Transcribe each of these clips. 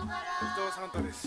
藤サンタです。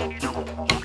本当?